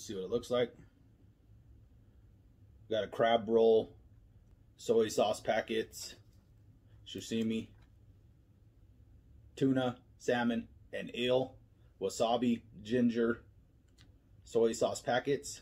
See what it looks like. Got a crab roll, soy sauce packets, sashimi, tuna, salmon, and eel, wasabi, ginger, soy sauce packets.